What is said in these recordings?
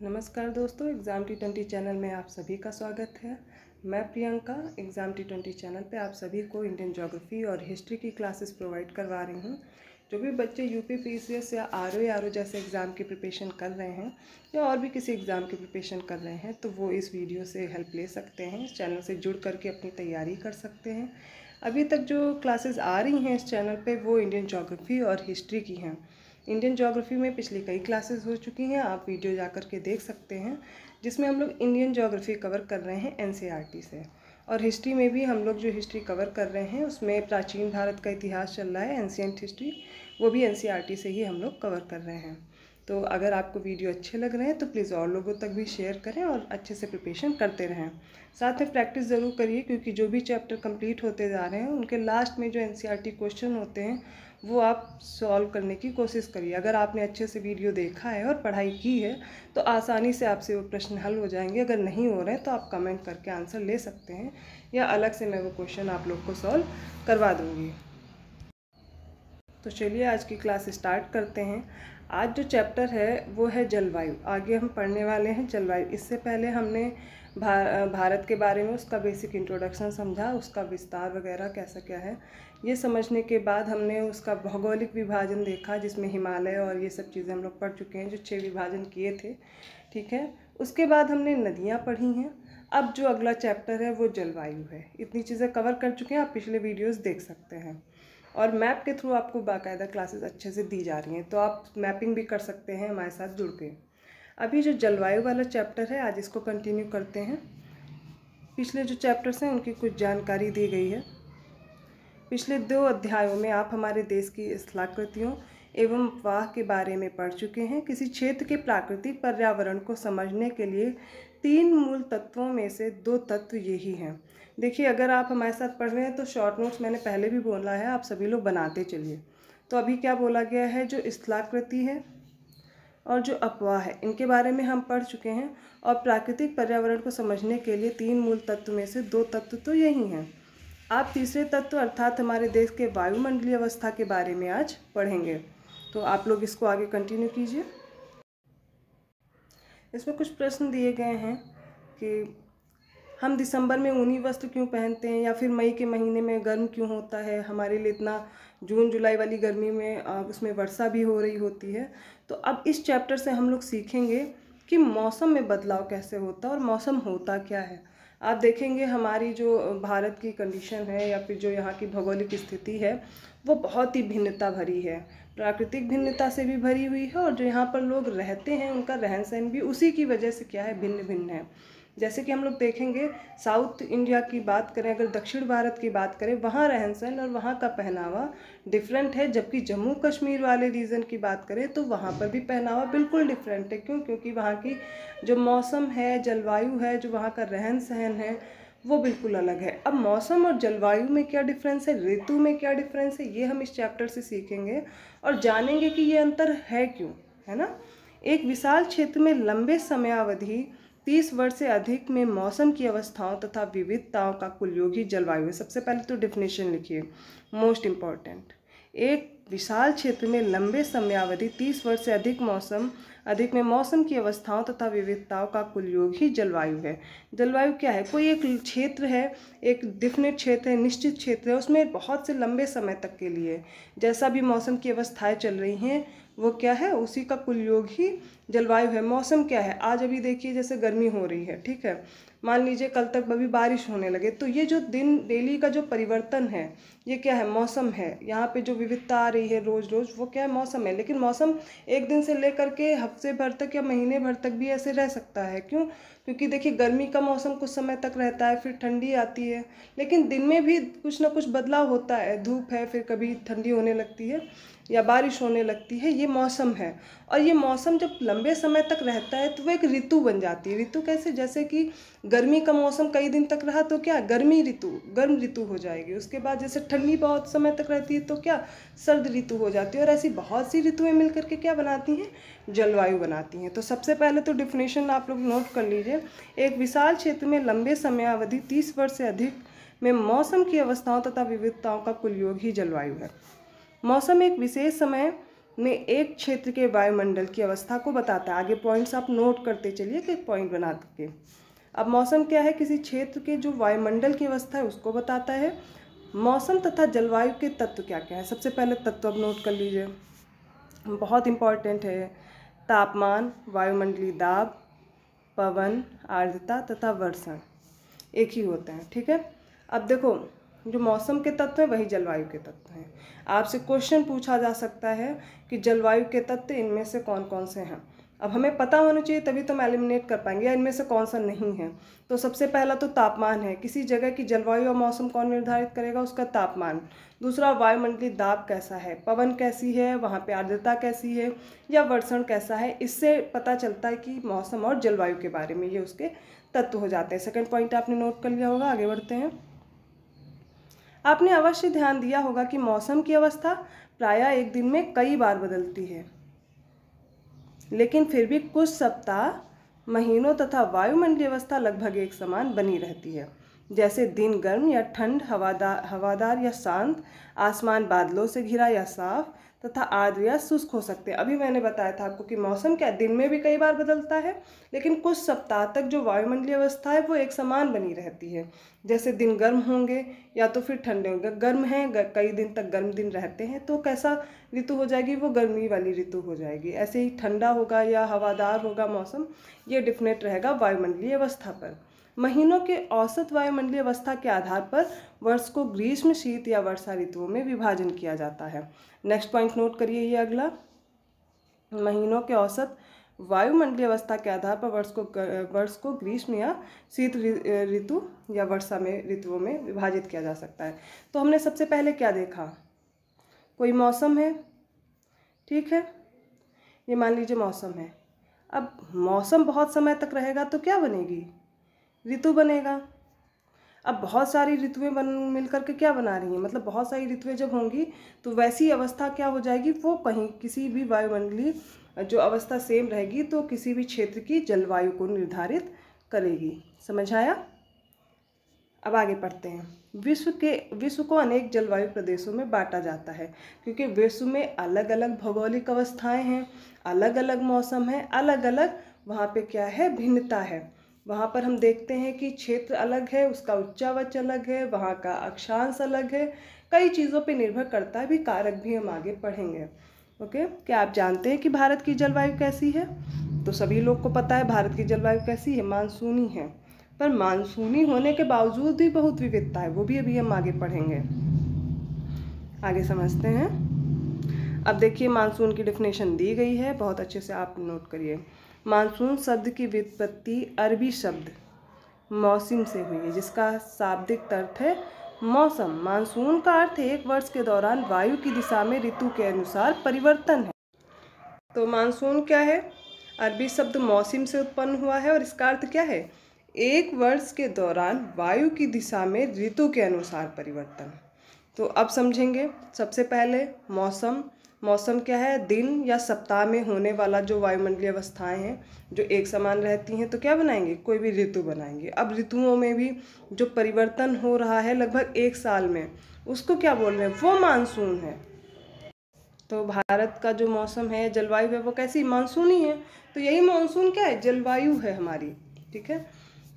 नमस्कार दोस्तों exam T twenty channel में आप सभी का स्वागत है। मैं Priyanka exam T twenty channel पे आप सभी को इंडियन ज्योग्राफी और हिस्ट्री की क्लासेस प्रोवाइड करवा रही हूँ। जो भी बच्चे यूपी पीसीएस या आर ओ आर ओ जैसे एग्ज़ाम की प्रिपरेशन कर रहे हैं या और भी किसी एग्ज़ाम की प्रिपरेशन कर रहे हैं तो वो इस वीडियो से हेल्प ले सकते हैं, इस चैनल से जुड़ करके अपनी तैयारी कर सकते हैं। अभी तक जो क्लासेस आ रही हैं इस चैनल पर वो इंडियन जोग्राफ़ी और हिस्ट्री की हैं। इंडियन जोग्राफ़ी में पिछली कई क्लासेस हो चुकी हैं, आप वीडियो जा कर के देख सकते हैं, जिसमें हम लोग इंडियन जोग्राफ़ी कवर कर रहे हैं एन से। और हिस्ट्री में भी हम लोग जो हिस्ट्री कवर कर रहे हैं, उसमें प्राचीन भारत का इतिहास चल रहा है एनशियंट हिस्ट्री वो भी एन से ही हम लोग कवर कर रहे हैं। तो अगर आपको वीडियो अच्छे लग रहे हैं तो प्लीज़ और लोगों तक भी शेयर करें और अच्छे से प्रिपरेशन करते रहें। साथ में प्रैक्टिस ज़रूर करिए, क्योंकि जो भी चैप्टर कंप्लीट होते जा रहे हैं, उनके लास्ट में जो एन क्वेश्चन होते हैं वो आप सॉल्व करने की कोशिश करिए। अगर आपने अच्छे से वीडियो देखा है और पढ़ाई की है तो आसानी से आपसे वो प्रश्न हल हो जाएँगे। अगर नहीं हो रहे हैं तो आप कमेंट करके आंसर ले सकते हैं या अलग से मैं वो क्वेश्चन आप लोग को सॉल्व करवा दूँगी। तो चलिए आज की क्लास स्टार्ट करते हैं। आज जो चैप्टर है वो है जलवायु। आगे हम पढ़ने वाले हैं जलवायु। इससे पहले हमने भा, भारत के बारे में उसका बेसिक इंट्रोडक्शन समझा उसका विस्तार वगैरह कैसा क्या है। ये समझने के बाद हमने उसका भौगोलिक विभाजन देखा, जिसमें हिमालय और ये सब चीज़ें हम लोग पढ़ चुके हैं, जो छः विभाजन किए थे, ठीक है? उसके बाद हमने नदियाँ पढ़ी हैं। अब जो अगला चैप्टर है, वो जलवायु है। इतनी चीज़ें कवर कर चुके हैं, आप पिछले वीडियोस देख सकते हैं। और मैप के थ्रू आपको बाकायदा क्लासेस अच्छे से दी जा रही हैं तो आप मैपिंग भी कर सकते हैं हमारे साथ जुड़ के। अभी जो जलवायु वाला चैप्टर है, आज इसको कंटिन्यू करते हैं। पिछले जो चैप्टर्स हैं, उनकी कुछ जानकारी दी गई है। पिछले दो अध्यायों में आप हमारे देश की स्थलाकृतियों एवं वाह के बारे में पढ़ चुके हैं। किसी क्षेत्र के प्राकृतिक पर्यावरण को समझने के लिए तीन मूल तत्वों में से दो तत्व यही हैं। देखिए, अगर आप हमारे साथ पढ़ रहे हैं तो शॉर्ट नोट्स मैंने पहले भी बोला है, आप सभी लोग बनाते चलिए। तो अभी क्या बोला गया है? जो स्थलाकृति है और जो अपवाह है, इनके बारे में हम पढ़ चुके हैं। और प्राकृतिक पर्यावरण को समझने के लिए तीन मूल तत्व में से दो तत्व तो यही हैं। आप तीसरे तत्व अर्थात हमारे देश के वायुमंडलीय अवस्था के बारे में आज पढ़ेंगे। तो आप लोग इसको आगे कंटिन्यू कीजिए। इसमें कुछ प्रश्न दिए गए हैं कि हम दिसंबर में ऊनी वस्त्र क्यों पहनते हैं या फिर मई के महीने में गर्म क्यों होता है? हमारे लिए इतना जून, जुलाई वाली गर्मी में उसमें वर्षा भी हो रही होती है। तो अब इस चैप्टर से हम लोग सीखेंगे कि मौसम में बदलाव कैसे होता है और मौसम होता क्या है। आप देखेंगे हमारी जो भारत की कंडीशन है या फिर जो यहाँ की भौगोलिक स्थिति है, वो बहुत ही भिन्नता भरी है। प्राकृतिक भिन्नता से भी भरी हुई है और जो यहाँ पर लोग रहते हैं, उनका रहन सहन भी उसी की वजह से क्या है भिन्न भिन्न है। जैसे कि हम लोग देखेंगे, साउथ इंडिया की बात करें, अगर दक्षिण भारत की बात करें, वहाँ रहन सहन और वहाँ का पहनावा डिफरेंट है। जबकि जम्मू कश्मीर वाले रीजन की बात करें तो वहाँ पर भी पहनावा बिल्कुल डिफरेंट है क्यों क्योंकि वहाँ की जो मौसम है, जलवायु है, जो वहाँ का रहन सहन है, वो बिल्कुल अलग है। अब मौसम और जलवायु में क्या डिफरेंस है? ऋतु में क्या डिफरेंस है? ये हम इस चैप्टर से सीखेंगे और जानेंगे कि ये अंतर है क्यों, है ना? एक विशाल क्षेत्र में लंबे समयावधि तीस वर्ष से अधिक में मौसम की अवस्थाओं तथा विविधताओं का कुल योग जलवायु है। सबसे पहले तो डिफिनेशन लिखिए। मोस्ट इंपॉर्टेंट एक, विशाल क्षेत्र में लंबे समयावधि, तीस वर्ष से अधिक मौसम, अधिक में मौसम की अवस्थाओं तथा विविधताओं का कुल योग ही जलवायु है। जलवायु क्या है? कोई एक क्षेत्र है, एक डिफिनेट क्षेत्र है, निश्चित क्षेत्र है, उसमें बहुत से लंबे समय तक के लिए। जैसा भी मौसम की अवस्थाएँ चल रही हैं वो क्या है? उसी का कुल योग ही जलवायु है। मौसम क्या है? आज अभी देखिए जैसे गर्मी हो रही है, ठीक है? मान लीजिए कल तक अभी बारिश होने लगे तो ये जो दिन, डेली का जो परिवर्तन है, ये क्या है? मौसम है। यहाँ पे जो विविधता आ रही है रोज़ रोज़ वो क्या है? मौसम है। लेकिन मौसम एक दिन से लेकर के हफ़्ते भर तक या महीने भर तक भी ऐसे रह सकता है। क्यों? क्योंकि देखिए गर्मी का मौसम कुछ समय तक रहता है, फिर ठंडी आती है। लेकिन दिन में भी कुछ ना कुछ बदलाव होता है। धूप है, फिर कभी ठंडी होने लगती है। या बारिश होने लगती है, ये मौसम है। और ये मौसम जब लंबे समय तक रहता है तो वो एक ऋतु बन जाती है। ऋतु कैसे? जैसे कि गर्मी का मौसम कई दिन तक रहा तो क्या गर्मी ऋतु, गर्म ऋतु हो जाएगी। उसके बाद जैसे ठंडी बहुत समय तक रहती है तो क्या सर्द ऋतु हो जाती है। और ऐसी बहुत सी ऋतुएँ मिल करके क्या बनाती हैं? जलवायु बनाती हैं। तो सबसे पहले तो डिफिनेशन आप लोग नोट कर लीजिए। एक विशाल क्षेत्र में लंबे समयावधि तीस वर्ष से अधिक में मौसम की अवस्थाओं तथा विविधताओं का कुल योग ही जलवायु है। मौसम एक विशेष समय में एक क्षेत्र के वायुमंडल की अवस्था को बताता है। आगे पॉइंट्स आप नोट करते चलिए कि पॉइंट बना के अब मौसम क्या है? किसी क्षेत्र के जो वायुमंडल की अवस्था है, उसको बताता है। मौसम तथा जलवायु के तत्व क्या क्या है? सबसे पहले तत्व अब नोट कर लीजिए। बहुत इंपॉर्टेंट है। तापमान, वायुमंडलीय दाब, पवन, आर्द्रता तथा वर्षण। एक ही होते हैं, ठीक है? अब देखो जो मौसम के तत्व हैं, वही जलवायु के तत्व हैं। आपसे क्वेश्चन पूछा जा सकता है कि जलवायु के तत्व इनमें से कौन कौन से हैं? अब हमें पता होना चाहिए, तभी तो हम एलिमिनेट कर पाएँगे, या इनमें से कौन सा नहीं है। तो सबसे पहला तो तापमान है। किसी जगह की जलवायु और मौसम कौन निर्धारित करेगा? उसका तापमान। दूसरा, वायुमंडलीय दाब कैसा है? पवन कैसी है? वहाँ पे आर्द्रता कैसी है? या वर्षण कैसा है? इससे पता चलता है कि मौसम और जलवायु के बारे में ये उसके तत्व हो जाते हैं। सेकेंड पॉइंट आपने नोट कर लिया होगा, आगे बढ़ते हैं। आपने अवश्य ध्यान दिया होगा कि मौसम की अवस्था प्रायः एक दिन में कई बार बदलती है। लेकिन फिर भी कुछ सप्ताह, महीनों तथा वायुमंडलीय अवस्था लगभग एक समान बनी रहती है। जैसे दिन गर्म या ठंड हवादार हवादार या शांत, आसमान बादलों से घिरा या साफ़ तथा आर्द्र या शुष्क हो सकते हैं। अभी मैंने बताया था आपको कि मौसम क्या दिन में भी कई बार बदलता है, लेकिन कुछ सप्ताह तक जो वायुमंडलीय अवस्था है वो एक समान बनी रहती है। जैसे दिन गर्म होंगे, या तो फिर ठंडे होंगे। गर्म हैं कई दिन तक गर्म दिन रहते हैं तो कैसा ऋतु हो जाएगी वो गर्मी वाली ऋतु हो जाएगी। ऐसे ही ठंडा होगा या हवादार होगा मौसम, ये डिफिनेट रहेगा वायुमंडलीय अवस्था पर। महीनों के औसत वायुमंडलीय अवस्था के आधार पर वर्ष को ग्रीष्म, शीत या वर्षा ऋतुओं में विभाजन किया जाता है। नेक्स्ट पॉइंट नोट करिए ये अगला। महीनों के औसत वायुमंडलीय अवस्था के आधार पर वर्ष को वर्ष को ग्रीष्म या शीत ऋतु या वर्षा में, ऋतुओं में विभाजित किया जा सकता है। तो हमने सबसे पहले क्या देखा? कोई मौसम है? ठीक है। ये मान लीजिए मौसम है। अब मौसम बहुत समय तक रहेगा तो क्या बनेगी? ऋतु बनेगा। अब बहुत सारी ऋतुएँ बन मिल करके क्या बना रही हैं? मतलब बहुत सारी ऋतुएँ जब होंगी तो वैसी अवस्था क्या हो जाएगी? वो कहीं किसी भी वायुमंडलीय जो अवस्था सेम रहेगी तो किसी भी क्षेत्र की जलवायु को निर्धारित करेगी। समझ आया? अब आगे पढ़ते हैं। विश्व के, विश्व को अनेक जलवायु प्रदेशों में बांटा जाता है, क्योंकि विश्व में अलग अलग भौगोलिक अवस्थाएँ हैं अलग अलग मौसम है अलग अलग वहाँ पे क्या है? भिन्नता है। वहाँ पर हम देखते हैं कि क्षेत्र अलग है, उसका उच्चावच अलग है, वहाँ का अक्षांश अलग है। कई चीज़ों पे निर्भर करता है भी कारक भी हम आगे पढ़ेंगे। ओके? क्या आप जानते हैं कि भारत की जलवायु कैसी है? तो सभी लोग को पता है भारत की जलवायु कैसी है, मानसूनी है। पर मानसूनी होने के बावजूद भी बहुत विविधता है, वो भी अभी हम आगे पढ़ेंगे। आगे समझते हैं। अब देखिए, मानसून की डिफिनेशन दी गई है, बहुत अच्छे से आप नोट करिए। मानसून शब्द की व्युत्पत्ति अरबी शब्द मौसम से हुई है, जिसका शाब्दिक अर्थ है मौसम। मानसून का अर्थ एक वर्ष के दौरान वायु की दिशा में ऋतु के अनुसार परिवर्तन है। तो मानसून क्या है? अरबी शब्द मौसम से उत्पन्न हुआ है और इसका अर्थ क्या है? एक वर्ष के दौरान वायु की दिशा में ऋतु के अनुसार परिवर्तन। तो अब समझेंगे, सबसे पहले मौसम मौसम क्या है? दिन या सप्ताह में होने वाला जो वायुमंडलीय अवस्थाएँ हैं, जो एक समान रहती हैं तो क्या बनाएँगे? कोई भी ऋतु बनाएँगे। अब ऋतुओं में भी जो परिवर्तन हो रहा है लगभग एक साल में, उसको क्या बोल रहे हैं? वो मानसून है। तो भारत का जो मौसम है, जलवायु है, वो कैसी? मानसूनी है। तो यही मानसून क्या है? जलवायु है हमारी, ठीक है?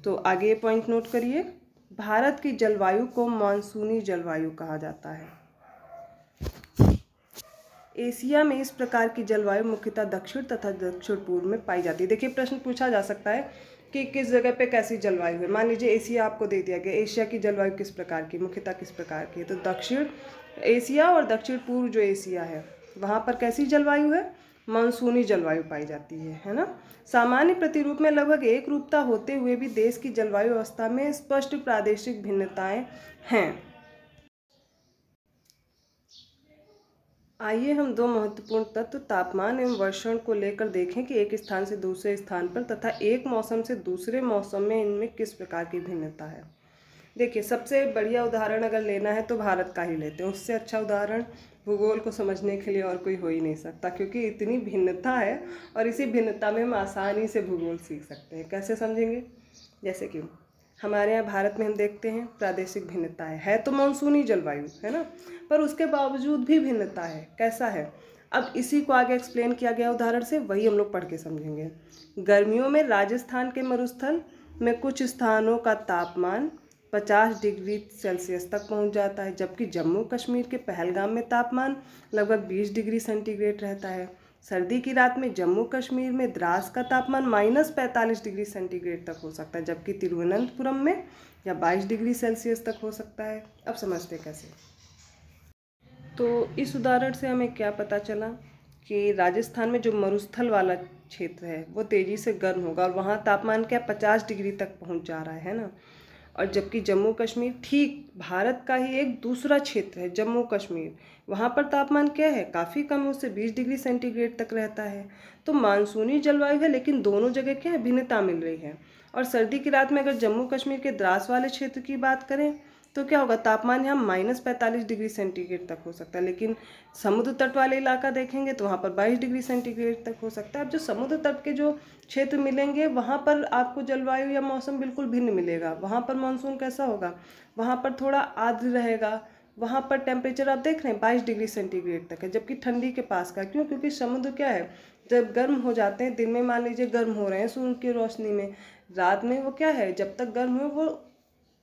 तो आगे पॉइंट नोट करिए। भारत की जलवायु को मानसूनी जलवायु कहा जाता है। एशिया में इस प्रकार की जलवायु मुख्यतः दक्षिण तथा दक्षिण पूर्व में पाई जाती है। देखिए, प्रश्न पूछा जा सकता है कि किस जगह पे कैसी जलवायु है। मान लीजिए, एशिया आपको दे दिया गया, एशिया की जलवायु किस प्रकार की, मुख्यतः किस प्रकार की है? तो दक्षिण एशिया और दक्षिण पूर्व जो एशिया है, वहाँ पर कैसी जलवायु है? मानसूनी जलवायु पाई जाती है है ना? सामान्य प्रतिरूप में लगभग एक रूपता होते हुए भी देश की जलवायु अवस्था में स्पष्ट प्रादेशिक भिन्नताएँ हैं। आइए हम दो महत्वपूर्ण तत्व, तापमान एवं वर्षण को लेकर देखें कि एक स्थान से दूसरे स्थान पर तथा एक मौसम से दूसरे मौसम में इनमें किस प्रकार की भिन्नता है। देखिए, सबसे बढ़िया उदाहरण अगर लेना है तो भारत का ही लेते हैं। उससे अच्छा उदाहरण भूगोल को समझने के लिए और कोई हो ही नहीं सकता, क्योंकि इतनी भिन्नता है और इसी भिन्नता में हम आसानी से भूगोल सीख सकते हैं। कैसे समझेंगे? जैसे कि हमारे यहाँ भारत में हम देखते हैं प्रादेशिक भिन्नता है। है तो मानसूनी जलवायु, है ना? पर उसके बावजूद भी भिन्नता है, कैसा है? अब इसी को आगे एक्सप्लेन किया गया उदाहरण से, वही हम लोग पढ़ के समझेंगे। गर्मियों में राजस्थान के मरुस्थल में कुछ स्थानों का तापमान 50 डिग्री सेल्सियस तक पहुँच जाता है, जबकि जम्मू कश्मीर के पहलगाम में तापमान लगभग 20 डिग्री सेंटीग्रेड रहता है। सर्दी की रात में जम्मू कश्मीर में द्रास का तापमान माइनस पैंतालीस डिग्री सेंटीग्रेड तक हो सकता है, जबकि तिरुवनंतपुरम में या 22 डिग्री सेल्सियस तक हो सकता है। अब समझते कैसे। तो इस उदाहरण से हमें क्या पता चला कि राजस्थान में जो मरुस्थल वाला क्षेत्र है, वो तेज़ी से गर्म होगा और वहाँ तापमान क्या पचास डिग्री तक पहुँच जा रहा है ना? और जबकि जम्मू कश्मीर, ठीक, भारत का ही एक दूसरा क्षेत्र है, जम्मू कश्मीर। वहाँ पर तापमान क्या है? काफ़ी कम उससे बीस डिग्री सेंटीग्रेड तक रहता है। तो मानसूनी जलवायु है, लेकिन दोनों जगह क्या है? भिन्नता मिल रही है। और सर्दी की रात में अगर जम्मू कश्मीर के द्रास वाले क्षेत्र की बात करें तो क्या होगा? तापमान यहाँ माइनस पैंतालीस डिग्री सेंटीग्रेड तक हो सकता है। लेकिन समुद्र तट वाले इलाका देखेंगे तो वहाँ पर बाईस डिग्री सेंटीग्रेड तक हो सकता है। अब जो समुद्र तट के जो क्षेत्र मिलेंगे, वहाँ पर आपको जलवायु या मौसम बिल्कुल भिन्न मिलेगा। वहाँ पर मानसून कैसा होगा? वहाँ पर थोड़ा आर्द्र रहेगा। वहाँ पर टेम्परेचर आप देख रहे हैं, बाईस डिग्री सेंटीग्रेड तक है, जबकि ठंडी के पास का। क्यों? क्योंकि समुद्र क्या है, जब गर्म हो जाते हैं, दिन में मान लीजिए गर्म हो रहे हैं सूर्य की रोशनी में, रात में वो क्या है, जब तक गर्म हो, वो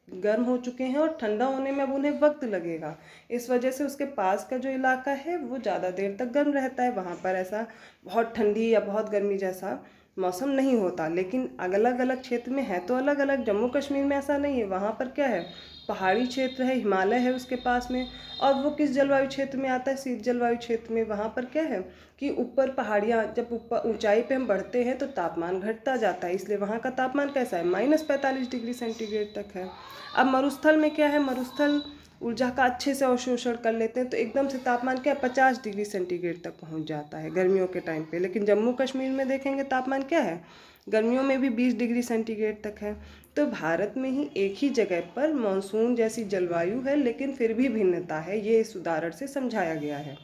गर्म हो चुके हैं और ठंडा होने में अब उन्हें वक्त लगेगा। इस वजह से उसके पास का जो इलाका है, वो ज़्यादा देर तक गर्म रहता है। वहाँ पर ऐसा बहुत ठंडी या बहुत गर्मी जैसा मौसम नहीं होता। लेकिन अलग अलग क्षेत्र में है तो अलग अलग जम्मू कश्मीर में ऐसा नहीं है। वहाँ पर क्या है पहाड़ी क्षेत्र है, हिमालय है उसके पास में। और वो किस जलवायु क्षेत्र में आता है? शीत जलवायु क्षेत्र में। वहाँ पर क्या है कि ऊपर पहाड़ियाँ जब ऊपर ऊंचाई पे हम बढ़ते हैं तो तापमान घटता जाता है। इसलिए वहाँ का तापमान कैसा है? माइनस पैंतालीस डिग्री सेंटीग्रेड तक है। अब मरुस्थल में क्या है? मरुस्थल ऊर्जा का अच्छे से अवशोषण कर लेते हैं तो एकदम से तापमान क्या पचास डिग्री सेंटीग्रेड तक पहुँच जाता है गर्मियों के टाइम पे। लेकिन जम्मू कश्मीर में देखेंगे तापमान क्या है? गर्मियों में भी बीस डिग्री सेंटीग्रेड तक है। तो भारत में ही एक ही जगह पर मानसून जैसी जलवायु है, लेकिन फिर भी भिन्नता है, ये इस उदाहरण से समझाया गया है।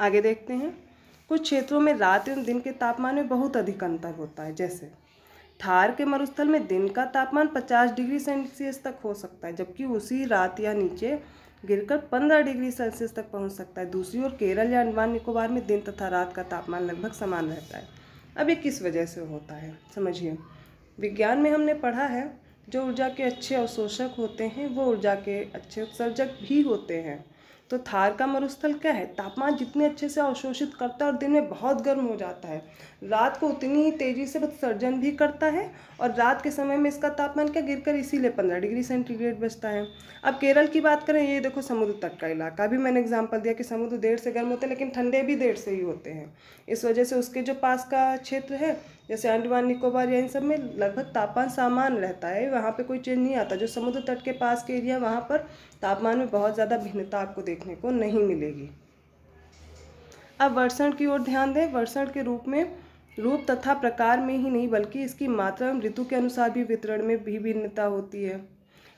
आगे देखते हैं। कुछ क्षेत्रों में रात एवं दिन के तापमान में बहुत अधिक अंतर होता है, जैसे थार के मरुस्थल में दिन का तापमान 50 डिग्री सेल्सियस तक हो सकता है, जबकि उसी रात या नीचे गिरकर 15 डिग्री सेल्सियस तक पहुँच सकता है। दूसरी ओर केरल या अंडमान निकोबार में दिन तथा रात का तापमान लगभग समान रहता है। अब ये किस वजह से होता है, समझिए। विज्ञान में हमने पढ़ा है, जो ऊर्जा के अच्छे अवशोषक होते हैं, वो ऊर्जा के अच्छे उत्सर्जक भी होते हैं। तो थार का मरुस्थल क्या है? तापमान जितने अच्छे से अवशोषित करता है और दिन में बहुत गर्म हो जाता है। रात को उतनी ही तेज़ी से उत्सर्जन भी करता है और रात के समय में इसका तापमान क्या गिरकर इसीलिए पंद्रह डिग्री सेंटीग्रेड बचता है। अब केरल की बात करें, ये देखो समुद्र तट का इलाका। भी मैंने एग्ज़ाम्पल दिया कि समुद्र देर से गर्म होते हैं, लेकिन ठंडे भी देर से ही होते हैं। इस वजह से उसके जो पास का क्षेत्र है जैसे अंडमान, निकोबार या इन सब में लगभग तापमान सामान रहता है। वहाँ पे कोई चेंज नहीं आता। जो समुद्र तट के पास के एरिया, वहाँ पर तापमान में बहुत ज़्यादा भिन्नता आपको देखने को नहीं मिलेगी। अब वर्षण की ओर ध्यान दें। वर्षण के रूप में रूप तथा प्रकार में ही नहीं, बल्कि इसकी मात्रा एवं ऋतु के अनुसार भी वितरण में भी भिन्नता होती है।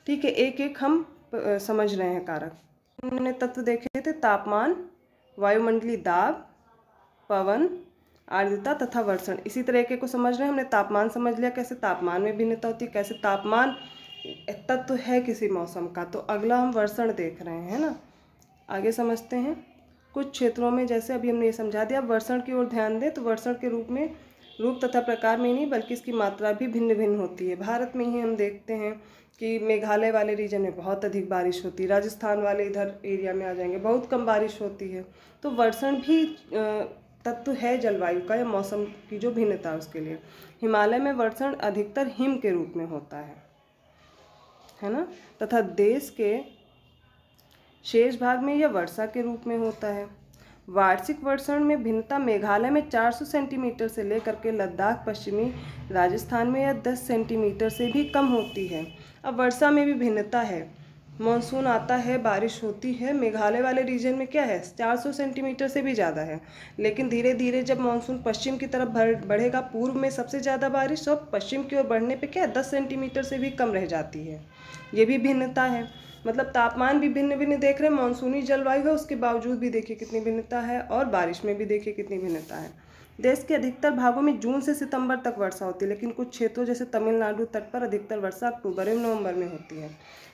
ठीक है एक एक हम समझ रहे हैं कारक। हमने तत्व देखे थे, तापमान वायुमंडलीय दाब, पवन आर्द्रता तथा वर्षण। इसी तरीके को समझ रहे हैं, हमने तापमान समझ लिया, कैसे तापमान में भिन्नता होती है, कैसे तापमान तत्व तो है किसी मौसम का। तो अगला हम वर्षण देख रहे हैं ना? आगे समझते हैं। कुछ क्षेत्रों में जैसे अभी हमने ये समझा दिया, वर्षण की ओर ध्यान दें तो वर्षण के रूप में रूप तथा प्रकार में नहीं, बल्कि इसकी मात्रा भी भिन्न भिन्न होती है। भारत में ही हम देखते हैं कि मेघालय वाले रीजन में बहुत अधिक बारिश होती है। राजस्थान वाले इधर एरिया में आ जाएँगे, बहुत कम बारिश होती है। तो वर्षण भी तत्व है जलवायु का या मौसम की जो भिन्नता है उसके लिए। हिमालय में वर्षण अधिकतर हिम के रूप में होता है। है ना? तथा देश के शेष भाग में यह वर्षा के रूप में होता है। वार्षिक वर्षण में भिन्नता मेघालय में 400 सेंटीमीटर से लेकर के लद्दाख, पश्चिमी राजस्थान में यह 10 सेंटीमीटर से भी कम होती है। अब वर्षा में भी भिन्नता है। मानसून आता है, बारिश होती है। मेघालय वाले रीजन में क्या है? 400 सेंटीमीटर से भी ज़्यादा है। लेकिन धीरे धीरे जब मानसून पश्चिम की तरफ़ बढ़ेगा, पूर्व में सबसे ज़्यादा बारिश और पश्चिम की ओर बढ़ने पे क्या है? दस सेंटीमीटर से भी कम रह जाती है। ये भी भिन्नता है। मतलब तापमान भी भिन्न भिन्न देख रहे हैं, मानसूनी जलवायु है, उसके बावजूद भी देखिए कितनी भिन्नता है और बारिश में भी देखिए कितनी भिन्नता है। देश के अधिकतर भागों में जून से सितंबर तक वर्षा होती है, लेकिन कुछ क्षेत्रों जैसे तमिलनाडु तट पर अधिकतर वर्षा अक्टूबर एवं नवंबर में होती है।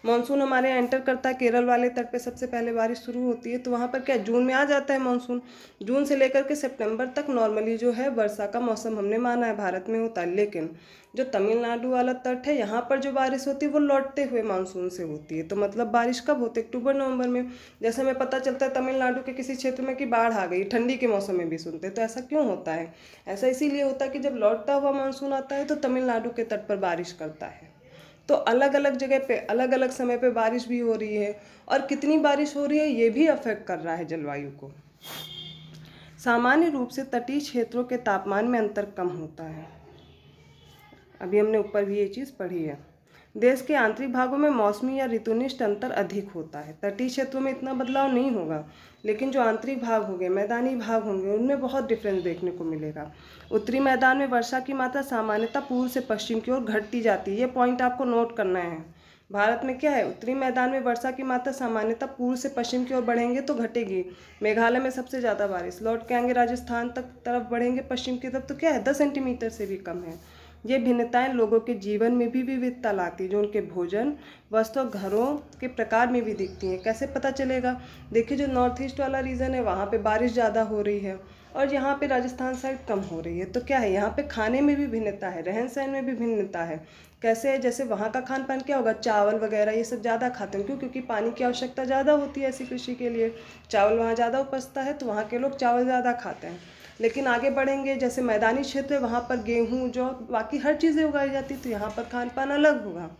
मानसून हमारे यहाँ एंटर करता है केरल वाले तट पर सबसे पहले बारिश शुरू होती है तो वहाँ पर क्या जून में आ जाता है मानसून? जून से लेकर के सेप्टेम्बर तक नॉर्मली जो है वर्षा का मौसम हमने माना है, भारत में होता है, लेकिन जो तमिलनाडु वाला तट है, यहाँ पर जो बारिश होती है, वो लौटते हुए मानसून से होती है। तो मतलब बारिश कब होती है? अक्टूबर, नवंबर में। जैसे हमें पता चलता है, तमिलनाडु के किसी क्षेत्र में कि बाढ़ आ गई, ठंडी के मौसम में भी सुनते हैं। तो ऐसा क्यों होता है? ऐसा इसीलिए होता है कि जब लौटता हुआ मानसून आता है तो तमिलनाडु के तट पर बारिश करता है। तो अलग अलग जगह पे अलग अलग समय पे बारिश भी हो रही है। और कितनी बारिश हो रही है, ये भी अफेक्ट कर रहा है जलवायु को। सामान्य रूप से तटीय क्षेत्रों के तापमान में अंतर कम होता है। अभी हमने ऊपर भी ये चीज़ पढ़ी है। देश के आंतरिक भागों में मौसमी या ऋतुनिष्ठ अंतर अधिक होता है। तटीय क्षेत्रों में इतना बदलाव नहीं होगा, लेकिन जो आंतरिक भाग होंगे, मैदानी भाग होंगे, उनमें बहुत डिफरेंस देखने को मिलेगा। उत्तरी मैदान में वर्षा की मात्रा सामान्यतः पूर्व से पश्चिम की ओर घटती जाती है। ये पॉइंट आपको नोट करना है। भारत में क्या है? उत्तरी मैदान में वर्षा की मात्रा सामान्यतः पूर्व से पश्चिम की ओर बढ़ेंगे तो घटेगी। मेघालय में सबसे ज़्यादा बारिश। लौट के आएँगे राजस्थान तक, तरफ़ बढ़ेंगे पश्चिम की तरफ़ तो क्या है? दस सेंटीमीटर से भी कम है। ये भिन्नताएँ लोगों के जीवन में भी विविधता लाती है, जो उनके भोजन, वस्तु घरों के प्रकार में भी दिखती हैं। कैसे पता चलेगा? देखिए, जो नॉर्थ ईस्ट वाला रीजन है, वहाँ पे बारिश ज़्यादा हो रही है और यहाँ पे राजस्थान साइड कम हो रही है। तो क्या है? यहाँ पे खाने में भी भिन्नता है, रहन सहन में भी भिन्नता है। कैसे है? जैसे वहाँ का खान पान क्या होगा? चावल वगैरह ये सब ज़्यादा खाते हैं। क्यों? क्योंकि पानी की आवश्यकता ज़्यादा होती है ऐसी कृषि के लिए। चावल वहाँ ज़्यादा उपजता है तो वहाँ के लोग चावल ज़्यादा खाते हैं। लेकिन आगे बढ़ेंगे, जैसे मैदानी क्षेत्र है, वहाँ पर गेहूँ, जौ बाकी हर चीज़ें उगाई जाती तो यहाँ पर खान पान अलग होगा।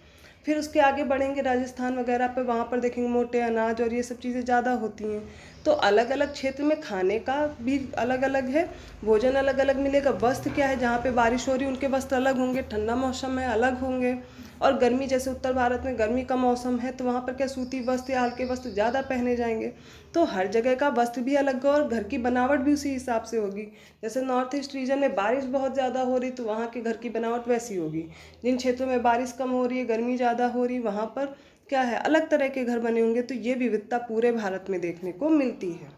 फिर उसके आगे बढ़ेंगे, राजस्थान वगैरह पर, वहाँ पर देखेंगे मोटे अनाज और ये सब चीज़ें ज़्यादा होती हैं। तो अलग अलग क्षेत्र में खाने का भी अलग अलग है, भोजन अलग अलग मिलेगा। वस्त्र क्या है? जहाँ पे बारिश हो रही उनके वस्त्र अलग होंगे, ठंडा मौसम है, अलग होंगे। और गर्मी, जैसे उत्तर भारत में गर्मी का मौसम है तो वहाँ पर क्या सूती वस्त्र या हल्के वस्त्र ज़्यादा पहने जाएँगे? तो हर जगह का वस्त्र भी अलग होगा और घर की बनावट भी उसी हिसाब से होगी। जैसे नॉर्थ ईस्ट रीजन में बारिश बहुत ज़्यादा हो रही तो वहाँ के घर की बनावट वैसी होगी। जिन क्षेत्रों में बारिश कम हो रही है, गर्मी ज़्यादा हो रही, वहाँ पर क्या है? अलग तरह के घर बने होंगे तो ये विविधता पूरे भारत में देखने को मिलती है।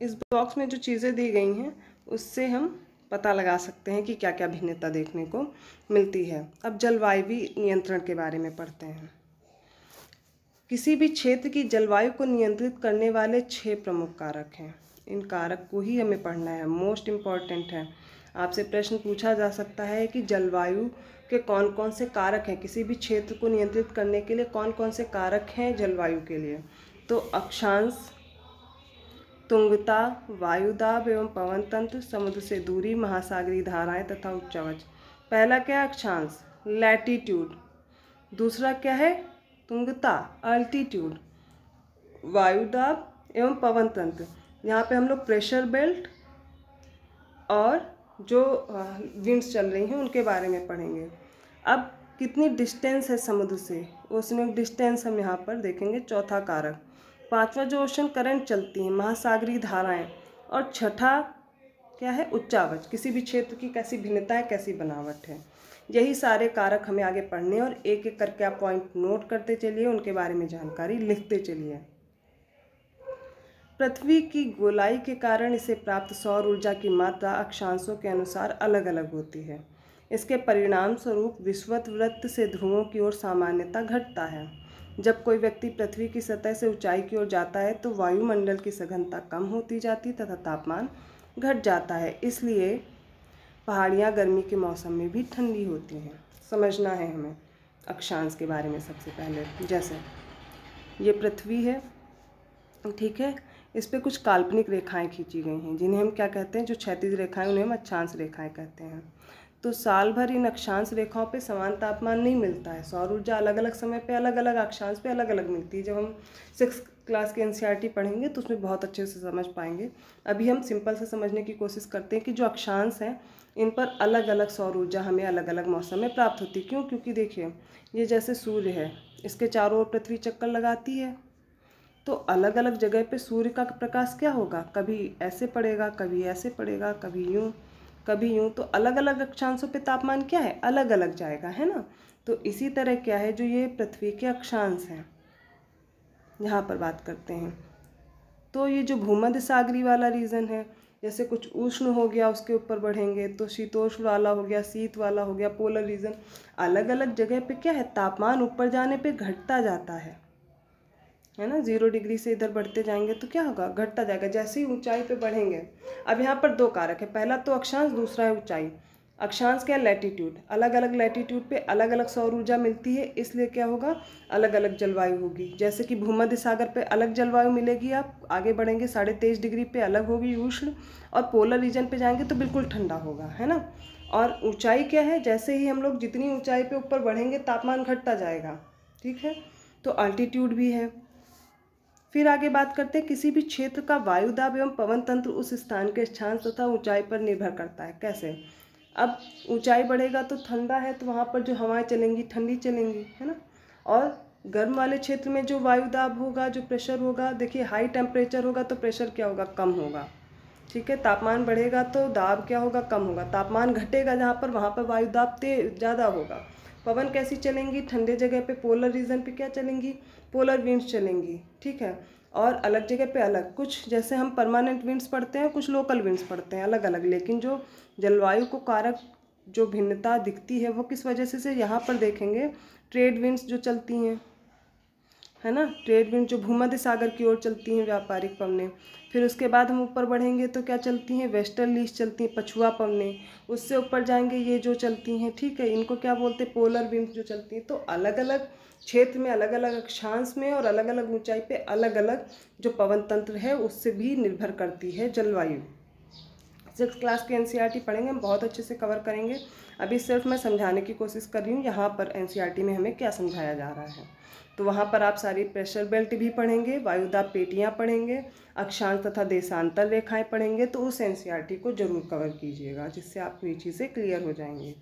इस बॉक्स में जो चीज़ें दी गई हैं, उससे हम पता लगा सकते हैं कि क्या क्या भिन्नता देखने को मिलती है। अब जलवायु भी नियंत्रण के बारे में पढ़ते हैं। किसी भी क्षेत्र की जलवायु को नियंत्रित करने वाले छह प्रमुख कारक हैं। इन कारक को ही हमें पढ़ना है। मोस्ट इंपॉर्टेंट है। आपसे प्रश्न पूछा जा सकता है कि जलवायु के कौन कौन से कारक हैं? किसी भी क्षेत्र को नियंत्रित करने के लिए कौन कौन से कारक हैं जलवायु के लिए? तो अक्षांश, तुंगता वायुदाब एवं पवन तंत्र, समुद्र से दूरी महासागरीय धाराएँ तथा उच्चावच पहला क्या है अक्षांश? लैटीट्यूड दूसरा क्या है? तुंगता अल्टीट्यूड वायुदाब एवं पवन तंत्र। यहाँ पे हम लोग प्रेशर बेल्ट और जो विंड्स चल रही हैं, उनके बारे में पढ़ेंगे। अब कितनी डिस्टेंस है समुद्र से? उसमें डिस्टेंस हम यहाँ पर देखेंगे, चौथा कारक। पांचवा जो ओशन करंट चलती हैं, महासागरीय धाराएँ, और छठा क्या है? उच्चावच। किसी भी क्षेत्र की कैसी भिन्नता है, कैसी बनावट है। यही सारे कारक हमें आगे पढ़ने और एक एक करके आप पॉइंट नोट करते चलिए, उनके बारे में जानकारी लिखते चलिए। पृथ्वी की गोलाई के कारण इसे प्राप्त सौर ऊर्जा की मात्रा अक्षांशों के अनुसार अलग अलग होती है। इसके परिणाम स्वरूप विश्वत वृत्त से ध्रुवों की ओर सामान्यता घटता है। जब कोई व्यक्ति पृथ्वी की सतह से ऊंचाई की ओर जाता है तो वायुमंडल की सघनता कम होती जाती तथा तापमान घट जाता है। इसलिए पहाड़ियाँ गर्मी के मौसम में भी ठंडी होती हैं। समझना है हमें अक्षांश के बारे में सबसे पहले। जैसे, ये पृथ्वी है, ठीक है? इस पर कुछ काल्पनिक रेखाएँ खींची गई हैं, जिन्हें हम क्या कहते हैं? जो क्षैतिज रेखाएँ, उन्हें हम अक्षांश रेखाएँ कहते हैं। तो साल भर इन अक्षांश रेखाओं पे समान तापमान नहीं मिलता है। सौर ऊर्जा अलग अलग समय पे अलग अलग अक्षांश पे अलग अलग मिलती है। जब हम सिक्स क्लास के एन पढ़ेंगे तो उसमें बहुत अच्छे से समझ पाएँगे। अभी हम सिंपल से समझने की कोशिश करते हैं कि जो अक्षांश हैं, इन पर अलग अलग सौर ऊर्जा हमें अलग अलग मौसम में प्राप्त होती है। क्यों? क्योंकि देखिए, ये जैसे सूर्य है, इसके चारों ओर पृथ्वी चक्कर लगाती है। तो अलग अलग जगह पे सूर्य का प्रकाश क्या होगा? कभी ऐसे पड़ेगा, कभी ऐसे पड़ेगा, कभी यूँ। कभी यूँ तो अलग अलग अक्षांशों पे तापमान क्या है? अलग अलग जाएगा, है ना? तो इसी तरह क्या है जो ये पृथ्वी के अक्षांश हैं। यहाँ पर बात करते हैं। तो ये जो भूमध्य सागरी वाला रीजन है, जैसे कुछ उष्ण हो गया उसके ऊपर बढ़ेंगे तो शीतोष्ण वाला हो गया, शीत वाला हो गया, पोलर रीजन अलग अलग जगह पे क्या है? तापमान ऊपर जाने पे घटता जाता है। है ना ज़ीरो डिग्री से इधर बढ़ते जाएँगे तो क्या होगा? घटता जाएगा, जैसे ही ऊंचाई पे बढ़ेंगे। अब यहाँ पर दो कारक है। पहला तो अक्षांश, दूसरा है ऊंचाई। अक्षांश क्या? लैटिट्यूड अलग अलग लैटिट्यूड पे अलग अलग सौर ऊर्जा मिलती है, इसलिए क्या होगा? अलग अलग जलवायु होगी। जैसे कि भूमध्य सागर पे अलग जलवायु मिलेगी, आप आगे बढ़ेंगे, साढ़े तेईस डिग्री पे अलग होगी उष्ण, और पोलर रीजन पे जाएँगे तो बिल्कुल ठंडा होगा, है ना? और ऊंचाई क्या है? जैसे ही हम लोग जितनी ऊंचाई पे ऊपर बढ़ेंगे, तापमान घटता जाएगा, ठीक है? तो अल्टीट्यूड भी है। फिर आगे बात करते हैं, किसी भी क्षेत्र का वायुदाब एवं पवन तंत्र उस स्थान के स्थान तथा ऊंचाई पर निर्भर करता है। कैसे? अब ऊंचाई बढ़ेगा तो ठंडा है तो वहाँ पर जो हवाएँ चलेंगी, ठंडी चलेंगी, है ना? और गर्म वाले क्षेत्र में जो वायुदाब होगा, जो प्रेशर होगा, देखिए हाई टेम्परेचर होगा तो प्रेशर क्या होगा? कम होगा। ठीक है, तापमान बढ़ेगा तो दाब क्या होगा? कम होगा। तापमान घटेगा जहाँ पर, वहाँ पर वायुदाब तेज ज़्यादा होगा। पवन कैसी चलेंगी? ठंडे जगह पे पोलर रीजन पे क्या चलेंगी? पोलर विंड्स चलेंगी, ठीक है? और अलग जगह पे अलग। कुछ जैसे हम परमानेंट विंड्स पढ़ते हैं, कुछ लोकल विंड्स पढ़ते हैं अलग अलग लेकिन जो जलवायु को कारक, जो भिन्नता दिखती है, वो किस वजह से से यहाँ पर देखेंगे ट्रेड विंड्स जो चलती हैं, है ना? ट्रेड विंड जो भूमध्य सागर की ओर चलती हैं व्यापारिक पवने। फिर उसके बाद हम ऊपर बढ़ेंगे तो क्या चलती हैं? वेस्टर्न लीज चलती हैं, पछुआ पवने। उससे ऊपर जाएँगे, ये जो चलती हैं, ठीक है? इनको क्या बोलते हैं? पोलर विंड जो चलती हैं। तो अलग अलग क्षेत्र में अलग अलग अक्षांश में और अलग अलग ऊंचाई पे अलग अलग जो पवन तंत्र है, उससे भी निर्भर करती है जलवायु। सिक्स क्लास की एन पढ़ेंगे, हम बहुत अच्छे से कवर करेंगे। अभी सिर्फ़ मैं समझाने की कोशिश कर रही हूँ, यहाँ पर एन में हमें क्या समझाया जा रहा है। तो वहाँ पर आप सारी प्रेशर बेल्ट भी पढ़ेंगे, वायुदाब पेटियाँ पढ़ेंगे, अक्षांश तथा देशांतर रेखाएँ पढ़ेंगे तो उस एन को ज़रूर कवर कीजिएगा, जिससे आप ये चीज़ें क्लियर हो जाएँगी।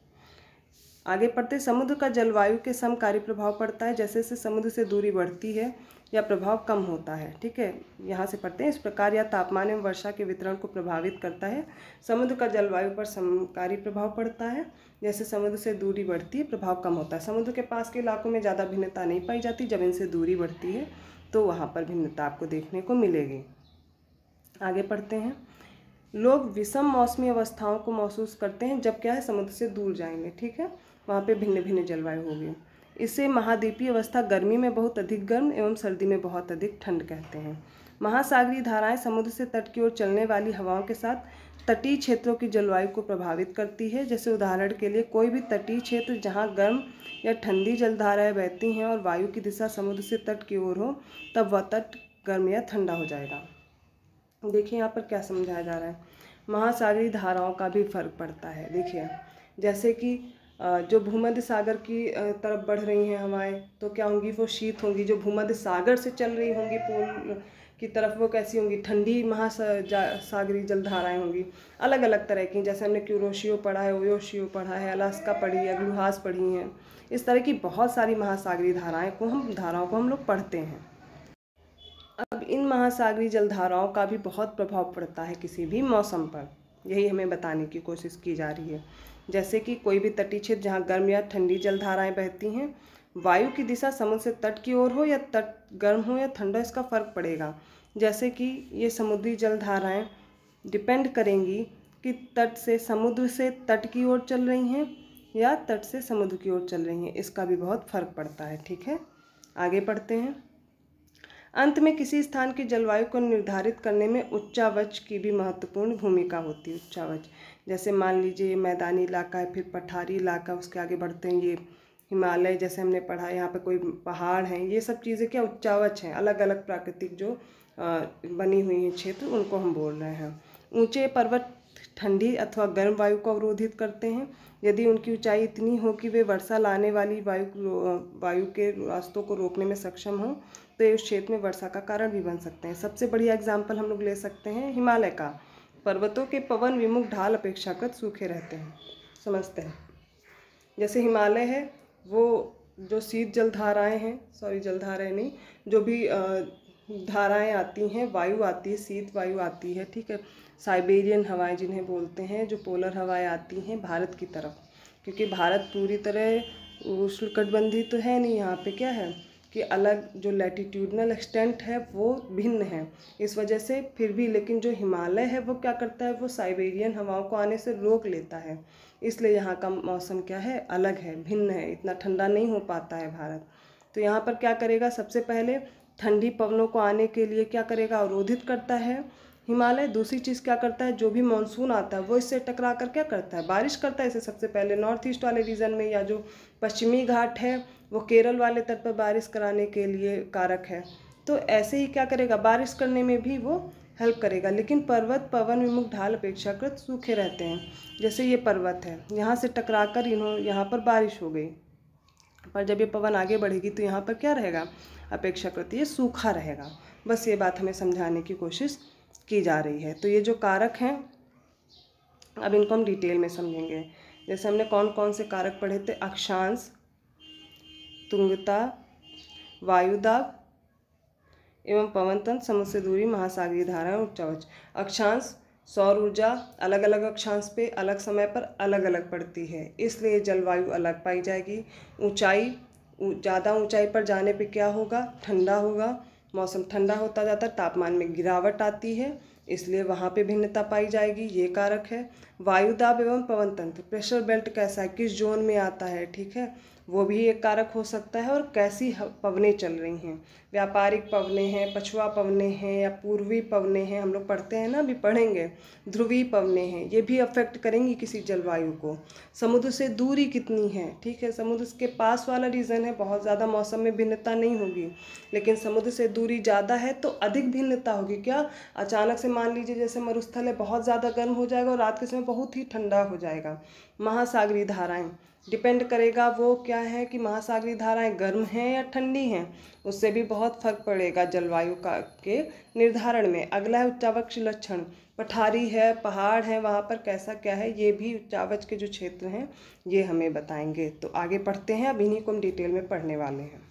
आगे पढ़ते समुद्र का जलवायु के समकारी प्रभाव पड़ता है, जैसे जैसे समुद्र से दूरी बढ़ती है या प्रभाव कम होता है, ठीक है? यहाँ से पढ़ते हैं, इस प्रकार या तापमान एवं वर्षा के वितरण को प्रभावित करता है। समुद्र का जलवायु पर समकारी प्रभाव पड़ता है, जैसे समुद्र से दूरी बढ़ती है, प्रभाव कम होता है। समुद्र के पास के इलाकों में ज़्यादा भिन्नता नहीं पाई जाती, जब इनसे दूरी बढ़ती है तो वहाँ पर भिन्नता आपको देखने को मिलेगी। आगे पढ़ते हैं, लोग विषम मौसमी अवस्थाओं को महसूस करते हैं, जब क्या है, समुद्र से दूर जाएँगे, ठीक है? वहाँ पे भिन्न भिन्न जलवायु होगी। इसे महाद्वीपीय अवस्था गर्मी में बहुत अधिक गर्म एवं सर्दी में बहुत अधिक ठंड कहते हैं। महासागरीय धाराएँ समुद्र से तट की ओर चलने वाली हवाओं के साथ तटीय क्षेत्रों की जलवायु को प्रभावित करती है। जैसे उदाहरण के लिए, कोई भी तटीय क्षेत्र जहाँ गर्म या ठंडी जलधाराएँ बहती हैं और वायु की दिशा समुद्र से तट की ओर हो, तब वह तट गर्म या ठंडा हो जाएगा। देखिए, यहाँ पर क्या समझाया जा रहा है। महासागरीय धाराओं का भी फ़र्क पड़ता है। देखिए, जैसे कि जो भूमध्य सागर की तरफ़ बढ़ रही हैं हवाएँ तो क्या होंगी वो शीत होंगी? जो भूमध्य सागर से चल रही होंगी पोल की तरफ़ वो कैसी होंगी? ठंडी महासागरी जलधाराएँ होंगी। अलग अलग तरह की, जैसे हमने क्यूरोशियो पढ़ा है, ओयोशियो पढ़ा है, अलास्का पढ़ी है ग्लूहास पढ़ी हैं। इस तरह की बहुत सारी महासागरी धाराएँ को हम, धाराओं को हम लोग पढ़ते हैं। अब इन महासागरी जलधाराओं का भी बहुत प्रभाव पड़ता है किसी भी मौसम पर। यही हमें बताने की कोशिश की जा रही है। जैसे कि कोई भी तटीय क्षेत्र जहाँ गर्म या ठंडी जलधाराएँ बहती हैं, वायु की दिशा समुद्र से तट की ओर हो या तट गर्म हो या ठंडा, इसका फ़र्क पड़ेगा। जैसे कि ये समुद्री जलधाराएँ डिपेंड करेंगी कि तट से समुद्र से तट की ओर चल रही हैं या तट से समुद्र की ओर चल रही हैं, इसका भी बहुत फ़र्क पड़ता है, ठीक है? आगे पढ़ते हैं। अंत में किसी स्थान की जलवायु को निर्धारित करने में उच्चावच की भी महत्वपूर्ण भूमिका होती है, उच्चावच। जैसे मान लीजिए, मैदानी इलाका है, फिर पठारी इलाका, उसके आगे बढ़ते हैं ये हिमालय, जैसे हमने पढ़ा, यहाँ पे कोई पहाड़ हैं, ये सब चीज़ें क्या उच्चावच हैं? अलग अलग प्राकृतिक जो बनी हुई हैं क्षेत्र, उनको हम बोल रहे हैं। ऊँचे पर्वत ठंडी अथवा गर्म वायु को अवरोधित करते हैं। यदि उनकी ऊंचाई इतनी हो कि वे वर्षा लाने वाली वायु वायु के रास्तों को रोकने में सक्षम हों तो उस क्षेत्र में वर्षा का कारण भी बन सकते हैं। सबसे बढ़िया एग्ज़ाम्पल हम लोग ले सकते हैं हिमालय का। पर्वतों के पवन विमुख ढाल अपेक्षाकृत सूखे रहते हैं। समझते हैं। जैसे हिमालय है, वो जो शीत जलधाराएँ हैं सॉरी जलधाराएँ नहीं, जो भी धाराएँ आती हैं, वायु आती है, शीत वायु आती है, ठीक है? साइबेरियन हवाएँ जिन्हें बोलते हैं, जो पोलर हवाएँ आती हैं भारत की तरफ़। क्योंकि भारत पूरी तरह उष्णकटबंधी तो है नहीं यहाँ पे, क्या है? कि अलग जो लैटिट्यूडनल एक्सटेंट है, वो भिन्न है। इस वजह से फिर भी, लेकिन जो हिमालय है, वो क्या करता है? वो साइबेरियन हवाओं को आने से रोक लेता है। इसलिए यहाँ का मौसम क्या है? अलग है, भिन्न है, इतना ठंडा नहीं हो पाता है भारत। तो यहाँ पर क्या करेगा? सबसे पहले ठंडी पवनों को आने के लिए क्या करेगा? अवरोधित करता है। हिमालय दूसरी चीज़ क्या करता है? जो भी मानसून आता है, वो इससे टकरा कर क्या करता है? बारिश करता है इसे सबसे पहले नॉर्थ ईस्ट वाले रीजन में, या जो पश्चिमी घाट है वो केरल वाले तट पर बारिश कराने के लिए कारक है। तो ऐसे ही क्या करेगा? बारिश करने में भी वो हेल्प करेगा। लेकिन पर्वत, पवन, विमुख, ढाल अपेक्षाकृत सूखे रहते हैं। जैसे ये पर्वत है। यहाँ से टकरा कर इन्हों, यहाँ पर बारिश हो गई। पर जब ये पवन आगे बढ़ेगी तो यहाँ पर क्या रहेगा? अपेक्षाकृत ये सूखा रहेगा। बस ये बात हमें समझाने की कोशिश की जा रही है। तो ये जो कारक हैं, अब इनको हम डिटेल में समझेंगे। जैसे हमने कौन कौन से कारक पढ़े थे? अक्षांश तुंगता वायुदाब एवं पवन तंत्र समुद्र से दूरी महासागरीय धाराएँ उच्चावच अक्षांश सौर ऊर्जा अलग अलग अक्षांश पे अलग समय पर अलग अलग पड़ती है। इसलिए जलवायु अलग पाई जाएगी। ऊंचाई ज़्यादा ऊंचाई पर जाने पे क्या होगा? ठंडा होगा। मौसम ठंडा होता जाता है, तापमान में गिरावट आती है, इसलिए वहाँ पे भिन्नता पाई जाएगी। ये कारक है। वायुदाब एवं पवन तंत्र प्रेशर बेल्ट कैसा है? किस जोन में आता है? ठीक है। वो भी एक कारक हो सकता है और कैसी पवनें चल रही हैं। व्यापारिक पवने हैं, पछुआ पवने हैं या पूर्वी पवने हैं, हम लोग पढ़ते हैं ना, अभी पढ़ेंगे। ध्रुवी पवने हैं, ये भी अफेक्ट करेंगी किसी जलवायु को। समुद्र से दूरी कितनी है? ठीक है, समुद्र के पास वाला रीज़न है, बहुत ज़्यादा मौसम में भिन्नता नहीं होगी। लेकिन समुद्र से दूरी ज़्यादा है तो अधिक भिन्नता होगी। क्या? अचानक से मान लीजिए जैसे मरुस्थल है, बहुत ज़्यादा गर्म हो जाएगा और रात के समय बहुत ही ठंडा हो जाएगा। महासागरी धाराएँ डिपेंड करेगा वो क्या है कि महासागरीय धाराएँ गर्म हैं या ठंडी हैं। उससे भी बहुत फ़र्क पड़ेगा जलवायु का के निर्धारण में। अगला है उच्चावक्ष लक्षण। पठारी है, पहाड़ है, वहाँ पर कैसा क्या है, ये भी उच्चावच के जो क्षेत्र हैं, ये हमें बताएँगे। तो आगे पढ़ते हैं, अब इन्हीं को हम डिटेल में पढ़ने वाले हैं।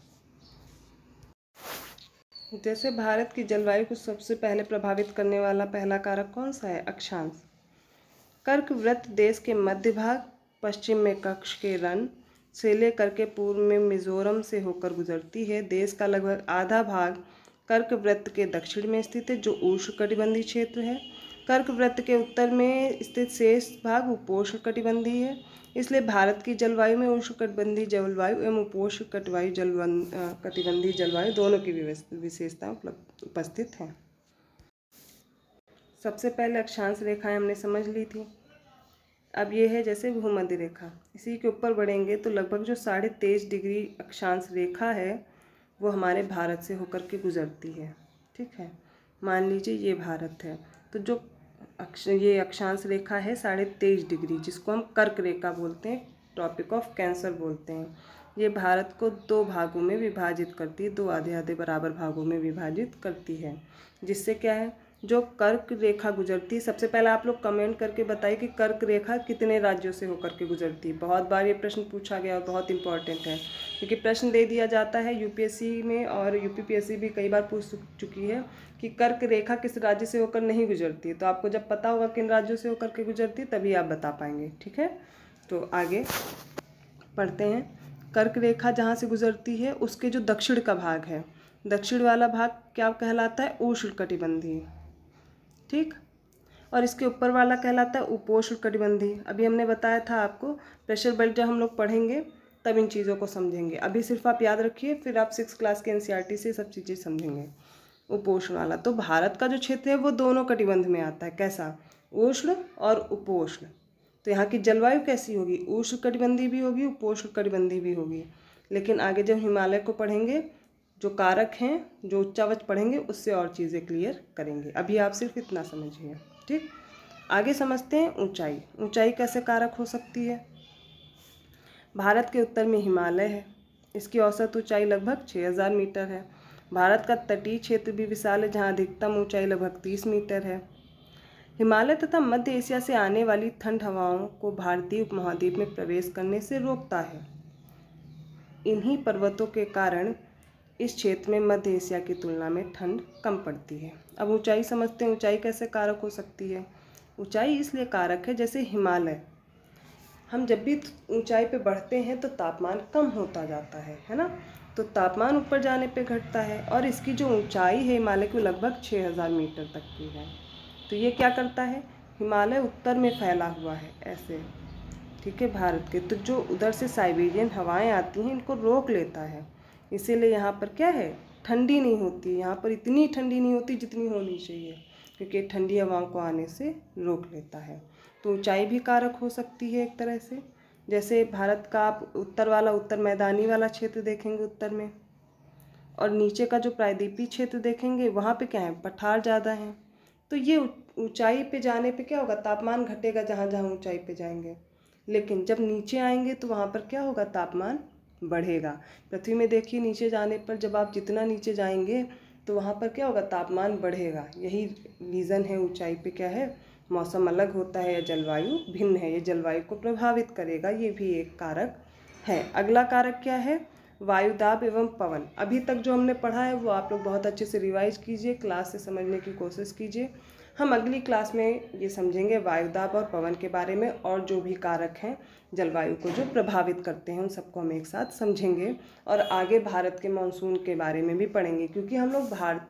जैसे भारत की जलवायु को सबसे पहले प्रभावित करने वाला पहला कारक कौन सा है? अक्षांश। कर्क व्रत देश के मध्य भाग पश्चिम में कक्ष के रन से लेकर के पूर्व में मिजोरम से होकर गुजरती है। देश का लगभग आधा भाग कर्क वृत्त के दक्षिण में स्थित है, जो उष्णकटिबंधीय क्षेत्र है। कर्क वृत्त के उत्तर में स्थित शेष भाग उपोष्ण कटिबंधी है। इसलिए भारत की जलवायु में उष्णकटिबंधीय जलवायु एवं उपोष्ण कटवायु जलबंध कटिबंधीय जलवायु दोनों की विशेषता उपस्थित हैं। सबसे पहले अक्षांश रेखाएँ हमने समझ ली थी। अब ये है जैसे भूमध्य रेखा। इसी के ऊपर बढ़ेंगे तो लगभग जो साढ़े तेईस डिग्री अक्षांश रेखा है, वो हमारे भारत से होकर के गुजरती है। ठीक है? मान लीजिए ये भारत है। तो जो अक्ष, ये अक्षांश रेखा है साढ़े तेईस डिग्री, जिसको हम कर्क रेखा बोलते हैं टॉपिक ऑफ़ कैंसर बोलते हैं। ये भारत को दो भागों में विभाजित करती है, दो आधे आधे बराबर भागों में विभाजित करती है। जिससे क्या है? जो कर्क रेखा गुजरती है। सबसे पहले आप लोग कमेंट करके बताइए कि कर्क रेखा कितने राज्यों से होकर के गुजरती है। बहुत बार ये प्रश्न पूछा गया और बहुत इंपॉर्टेंट है। क्योंकि प्रश्न दे दिया जाता है यूपीएससी में और यूपीपीएससी भी कई बार पूछ चुकी है कि कर्क रेखा किस राज्य से होकर नहीं गुजरती तो आपको जब पता होगा किन राज्यों से होकर के गुजरती तभी आप बता पाएँगे, ठीक है? तो आगे पढ़ते हैं। कर्क रेखा जहाँ से गुजरती है, उसके जो दक्षिण का भाग है, दक्षिण वाला भाग क्या कहलाता है? उष्ण कटिबंधी ठीक? और इसके ऊपर वाला कहलाता है उपोष्ण कटिबंधी अभी हमने बताया था आपको, प्रेशर बेल्ट जब हम लोग पढ़ेंगे, तब इन चीज़ों को समझेंगे। अभी सिर्फ़ आप याद रखिए, फिर आप सिक्स क्लास के एन से सब चीज़ें समझेंगे। उपोष्ण वाला। तो भारत का जो क्षेत्र है, वो दोनों कटिबंध में आता है। कैसा? उष्ण और उपोष्ण। तो यहाँ की जलवायु कैसी होगी? उष्ण कटिबंधी भी होगी, उपोष्ण कटिबंधी भी होगी। लेकिन आगे जब हिमालय को पढ़ेंगे जो कारक हैं, जो उच्चावच पढ़ेंगे, उससे और चीज़ें क्लियर करेंगे। अभी आप सिर्फ़ इतना समझिए, ठीक? आगे समझते हैं, ऊंचाई। ऊंचाई कैसे कारक हो सकती है? भारत के उत्तर में हिमालय है। इसकी औसत ऊंचाई लगभग छः हज़ार मीटर है। भारत का तटीय क्षेत्र भी विशाल है, जहाँ अधिकतम ऊंचाई लगभग तीस मीटर है। हिमालय तथा मध्य एशिया से आने वाली ठंड हवाओं को भारतीय उपमहाद्वीप में प्रवेश करने से रोकता है। इन्हीं पर्वतों के कारण इस क्षेत्र में मध्य एशिया की तुलना में ठंड कम पड़ती है। अब ऊंचाई समझते हैं, ऊंचाई कैसे कारक हो सकती है? ऊंचाई इसलिए कारक है जैसे हिमालय। हम जब भी ऊंचाई पे बढ़ते हैं तो तापमान कम होता जाता है है ना? तो तापमान ऊपर जाने पे घटता है और इसकी जो ऊंचाई है हिमालय की लगभग 6000 मीटर तक की है। तो ये क्या करता है? हिमालय उत्तर में फैला हुआ है, ऐसे। ठीक है, भारत के। तो जो उधर से साइबेरियन हवाएँ आती हैं, इनको रोक लेता है। इसीलिए यहाँ पर क्या है? ठंडी नहीं होती। यहाँ पर इतनी ठंडी नहीं होती जितनी होनी चाहिए, क्योंकि ठंडी हवाओं को आने से रोक लेता है। तो ऊंचाई भी कारक हो सकती है एक तरह से। जैसे भारत का आप उत्तर वाला, उत्तर मैदानी वाला क्षेत्र देखेंगे उत्तर में, और नीचे का जो प्रायद्वीपीय क्षेत्र देखेंगे, वहाँ पे क्या है? पठार ज़्यादा हैं। तो ये ऊंचाई पे जाने पे क्या होगा? तापमान घटेगा जहाँ जहाँ ऊंचाई पे जाएँगे। लेकिन जब नीचे आएँगे तो वहाँ पर क्या होगा? तापमान बढ़ेगा। पृथ्वी में देखिए, नीचे जाने पर जब आप जितना नीचे जाएँगे तो वहाँ पर क्या होगा? तापमान बढ़ेगा। यही रीज़न है ऊंचाई पे क्या है? मौसम अलग होता है या जलवायु भिन्न है। ये जलवायु को प्रभावित करेगा। ये भी एक कारक है। अगला कारक क्या है? वायुदाब एवं पवन। अभी तक जो हमने पढ़ा है, वो आप लोग बहुत अच्छे से रिवाइज कीजिए। क्लास से समझने की कोशिश कीजिए। हम अगली क्लास में ये समझेंगे वायुदाब और पवन के बारे में और जो भी कारक हैं जलवायु को जो प्रभावित करते हैं, उन सबको हम एक साथ समझेंगे और आगे भारत के मानसून के बारे में भी पढ़ेंगे क्योंकि हम लोग भारत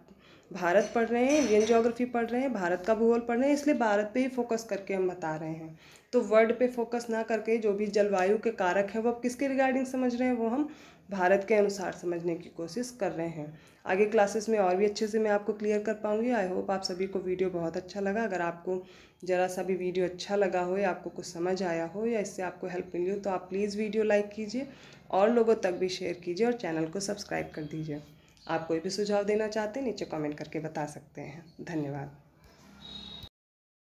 भारत पढ़ रहे हैं, इंडियन जोग्राफी पढ़ रहे हैं, भारत का भूगोल पढ़ रहे हैं, इसलिए भारत पे ही फोकस करके हम बता रहे हैं। तो वर्ल्ड पे फोकस ना करके जो भी जलवायु के कारक हैं, वो अब किसके रिगार्डिंग समझ रहे हैं, वो हम भारत के अनुसार समझने की कोशिश कर रहे हैं। आगे क्लासेस में और भी अच्छे से मैं आपको क्लियर कर पाऊँगी। आई होप आप सभी को वीडियो बहुत अच्छा लगा। अगर आपको ज़रा सा भी वीडियो अच्छा लगा हो या आपको कुछ समझ आया हो या इससे आपको हेल्प मिली हो तो आप प्लीज़ वीडियो लाइक कीजिए और लोगों तक भी शेयर कीजिए और चैनल को सब्सक्राइब कर दीजिए। आप कोई भी सुझाव देना चाहते हैं, नीचे कमेंट करके बता सकते हैं। धन्यवाद।